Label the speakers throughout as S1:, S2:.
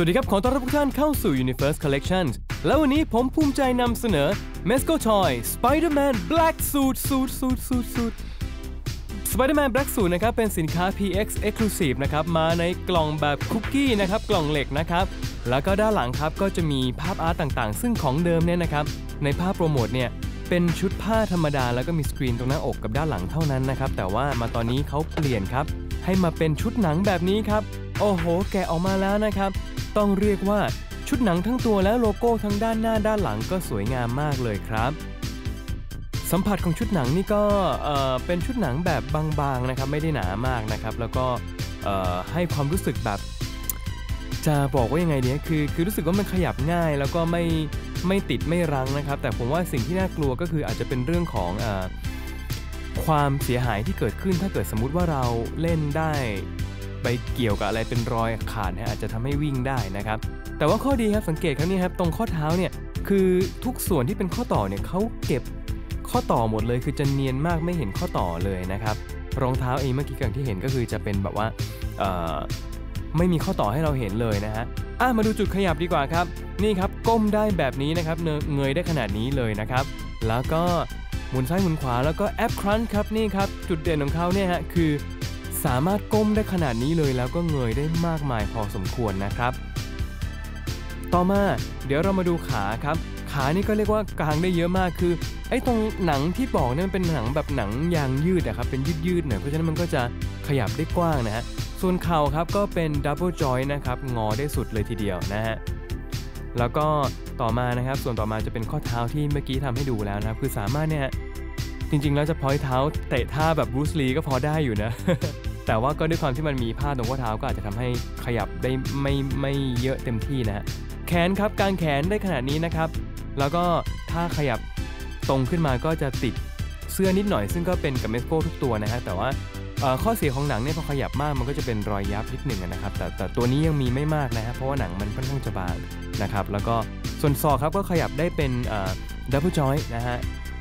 S1: วัสดีครับ ขอต้อนรับทุกท่านเข้าสู่ Universe Collections แล้ววันนี้ผมภูมิใจนำเสนอ Mesco Toy Spider-Man Black Suit Suit Suit Suit Suit Spider-Man Black Suit นะครับ เป็นสินค้า PX Exclusive นะครับ มาในกล่องแบบคุกกี้นะครับ กล่องเหล็กนะครับ แล้วก็ด้านหลังครับ ก็จะมีภาพอาร์ตต่างๆ ซึ่งของเดิมเนี่ยนะครับ ในภาพโปรโมทเนี่ย เป็นชุดผ้าธรรมดา แล้วก็มีสกรีนตรงหน้าอกกับด้านหลังเท่านั้นนะครับ แต่ว่ามาตอนนี้เขาเปลี่ยนครับ ให้มาเป็นชุดหนังแบบนี้ครับ โอ้โห แกะออกมาแล้วนะครับ ต้องเรียกว่าชุดหนังทั้งตัวและโลโก้ทั้งด้านหน้าด้านหลังก็สวยงามมากเลยครับ สัมผัสของชุดหนังนี่ก็เเป็นชุดหนังแบบบางๆนะครับไม่ได้หนามากนะครับ แล้วก็ให้ความรู้สึกแบบ จะบอกว่ายังไงดีคือคือรู้สึกว่ามันขยับง่าย แล้วก็ไม่ไม่ติดไม่รั้งนะครับ แต่ผมว่าสิ่งที่น่ากลัวก็คืออาจจะเป็นเรื่องของออความเสียหายที่เกิดขึ้นถ้าเกิดสมมุติว่าเราเล่นได้ ไปเกี่ยวกับอะไรเป็นรอยขาดนะอาจจะทำให้วิ่งได้นะครับ แต่ว่าข้อดีครับสังเกตครับนี่ครับตรงข้อเท้าเนี่ยคือทุกส่วนที่เป็นข้อต่อเนี่ยเขาเก็บข้อต่อหมดเลยคือจะเนียนมากไม่เห็นข้อต่อเลยนะครับรองเท้าเองเมื่อกี้อย่างที่เห็นก็คือจะเป็นแบบว่าไม่มีข้อต่อให้เราเห็นเลยนะฮะอะมาดูจุดขยับดีกว่าครับ นี่ครับก้มได้แบบนี้นะครับเนเงยได้ขนาดนี้เลยนะครับ แล้วก็หมุนซ้ายหมุนขวาแล้วก็แอปครันครับนี่ครับจุดเด่นของเขาเนี่ยฮะคือ สามารถก้มได้ขนาดนี้เลยแล้วก็เงยได้มากมายพอสมควรนะครับ ต่อมาเดี๋ยวเรามาดูขาครับ ขานี่ก็เรียกว่ากางได้เยอะมากคือไอ้ตรงหนังที่บอกเนี่ยมันเป็นหนังแบบหนังยางยืดนะครับเป็นยืดๆหน่อยเพราะฉะนั้นมันก็จะขยับได้กว้างนะฮะส่วนเข่าครับก็เป็นดับเบิลจอยนะครับงอได้สุดเลยทีเดียวนะฮะแล้วก็ต่อมานะครับส่วนต่อมาจะเป็นข้อเท้าที่เมื่อกี้ทำให้ดูแล้วนะครับคือสามารถเนี่ยจริงๆแล้วจะพอยเท้าเตะท่าแบบบรูซลีก็พอได้อยู่นะ แต่ว่าก็ด้วยความที่มันมีผ้าตรงข้อเท้าก็อาจจะทำให้ขยับได้ไม่ไม่เยอะเต็มที่นะฮะแขนครับกางแขนได้ขนาดนี้นะครับ แล้วก็ถ้าขยับตรงขึ้นมาก็จะติดเสื้อนิดหน่อย ซึ่งก็เป็นกับเมสโกทุกตัวนะฮะแต่ว่าข้อเสียของหนังเนี่ยพอขยับมากมันก็จะเป็นรอยยับนิดหนึ่งนะครับ แต่แต่ตัวนี้ยังมีไม่มากนะฮะเพราะว่าหนังมันค่อนข้างจะบางนะครับ แล้วก็ส่วนศอกครับก็ขยับได้เป็นดับเบิลจอยนะฮะ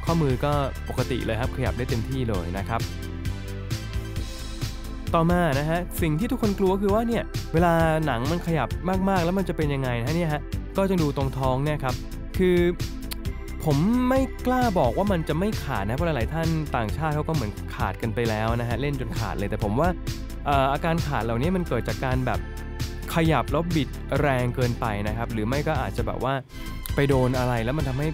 S1: ข้อมือก็ปกติเลยครับขยับได้เต็มที่เลยนะครับ ต่อมานะฮะสิ่งที่ทุกคนกลัวคือว่าเนี่ยเวลาหนังมันขยับมากๆ แล้วมันจะเป็นยังไงนะฮะเนี่ยฮะก็จะดูตรงท้องเนี่ยครับคือผมไม่กล้าบอกว่ามันจะไม่ขาดนะเพราะหลายๆท่านต่างชาติเขาก็เหมือนขาดกันไปแล้วนะฮะเล่นจนขาดเลยแต่ผมว่าอาการขาดเหล่านี้มันเกิดจากการแบบขยับแล้วบิดแรงเกินไปนะครับ หรือไม่ก็อาจจะแบบว่าไปโดนอะไรแล้วมันทำให้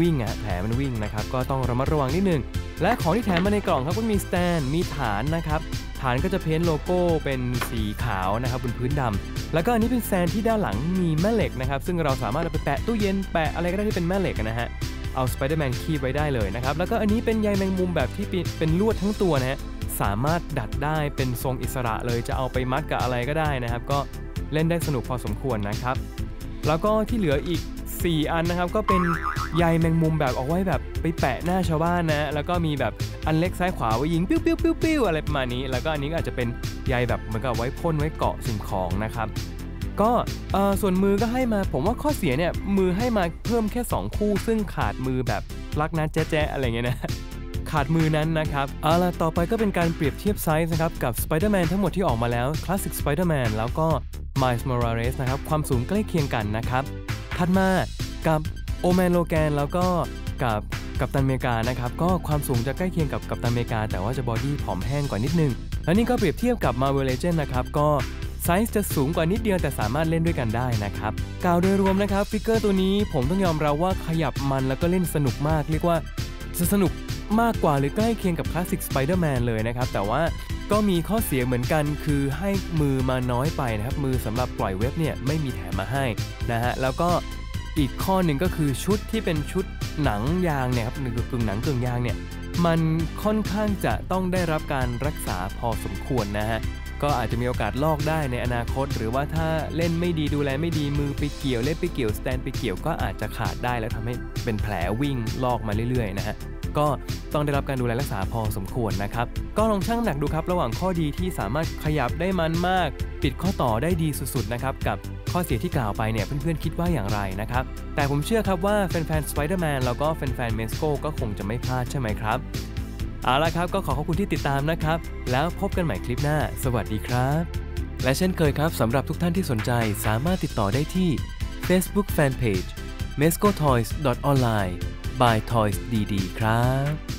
S1: วิ่งอะแผลมันวิ่งนะครับ ก็ต้องระมัดระวังนิดนึง และของที่แถมมาในกล่องครับก็มีสแตนมีฐานนะครับฐานก็จะเพ้นโลโก้เป็นสีขาวนะครับบนพื้นดำแล้วก็อันนี้เป็นแซนที่ด้านหลังมีแม่เหล็กนะครับซึ่งเราสามารถเอาไปแปะตู้เย็นแปะอะไรก็ได้ที่เป็นแม่เหล็กนะฮะเอาสไปเดอร์แมนคีบไว้ได้เลยนะครับแล้วก็อันนี้เป็นใยแมงมุมแบบที่เป็นลวดทั้งตัวนะฮะสามารถดัดได้เป็นทรงอิสระเลยจะเอาไปมัดกับอะไรก็ได้นะครับ ก็เล่นได้สนุกพอสมควรนะครับ แล้วก็ที่เหลืออีก 4 อันนะครับ ก็เป็นใยแมงมุมแบบเอาไว้แบบไปแปะหน้าชาวบ้านนะ แล้วก็มีแบบอันเล็กซ้ายขวาไว้ยิงปิ้วปิ้วปิ้วปิ้วอะไรประมาณนี้ แล้วก็อันนี้ก็อาจจะเป็นใยแบบเหมือนกับไว้พ่นไว้เกาะสิ่งของนะครับก็ส่วนมือก็ให้มาผมว่าข้อเสียเนี่ยมือให้มาเพิ่มแค่ 2 คู่ ซึ่งขาดมือแบบรักนะแจ๊ะอะไรเงี้ยนะขาดมือนั้นนะครับเอาล่ะต่อไปก็เป็นการเปรียบเทียบไซส์นะครับกับ Spider-Man ทั้งหมดที่ออกมาแล้ว Classic Spider-Man แล้วก็ Miles Morales นะครับความสูงใกล้เคียงกันนะครับ ถัดมากับ Old Man Logan แล้วก็กับกัปตันเมกานะครับก็ความสูงจะใกล้เคียงกับกัปตันเมกา แต่ว่าจะ body ผอมแห้งกว่านิดนึง และนี่ก็เปรียบเทียบกับ Marvel Legend นะครับก็ไซส์จะสูงกว่านิดเดียวแต่สามารถเล่นด้วยกันได้นะครับกล่าวโดยรวมนะครับ figure ตัวนี้ผมต้องยอมรับว่าขยับมันแล้วก็เล่นสนุกมาก เรียกว่าจะสนุกมากกว่าหรือใกล้เคียงกับ Classic Spider-Man เลยนะครับแต่ว่า ก็มีข้อเสียเหมือนกันคือให้มือมาน้อยไปนะครับ มือสำหรับปล่อยเว็บเนี่ยไม่มีแถมมาให้นะฮะแล้วก็อีกข้อหนึ่งก็คือชุดที่เป็นชุดหนังยางเนี่ยครับหนึ่งกึ่งหนังกึ่งยางเนี่ยมันค่อนข้างจะต้องได้รับการรักษาพอสมควรนะฮะก็อาจจะมีโอกาสลอกได้ในอนาคต หรือว่าถ้าเล่นไม่ดีดูแลไม่ดีมือไปเกี่ยวเล่นไปเกี่ยวสแตนไปเกี่ยวก็อาจจะขาดได้แล้วทำให้เป็นแผลวิ่งลอกมาเรื่อยๆนะฮะ ก็ต้องได้รับการดูแลรักษาพอสมควรนะครับ ก็ลองชั่งน้ำหนักดูครับ ระหว่างข้อดีที่สามารถขยับได้มันมาก ปิดข้อต่อได้ดีสุดๆนะครับกับข้อเสียที่กล่าวไปเนี่ยเพื่อนๆคิดว่าอย่างไรนะครับ แต่ผมเชื่อครับว่าแฟนๆ Spider-Man แล้วก็แฟนๆ Mesco ก็คงจะไม่พลาดใช่ไหมครับเอาละครับก็ขอขอบคุณที่ติดตามนะครับ แล้วพบกันใหม่คลิปหน้า สวัสดีครับ และเช่นเคยครับสำหรับทุกท่านที่สนใจสามารถติดต่อได้ที่ Facebook Fanpage mescotoys online by Toys ดีๆ ครับ